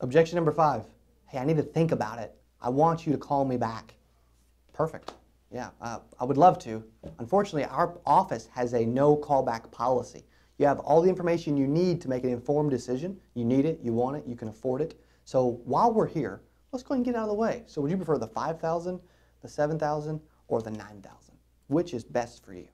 Objection number five. Hey, I need to think about it. I want you to call me back. Perfect. Yeah, uh, I would love to. Unfortunately, our office has a no callback policy. You have all the information you need to make an informed decision. You need it, you want it, you can afford it. So while we're here, let's go ahead and get out of the way. So would you prefer the 5,000, the 7,000, or the 9,000? Which is best for you?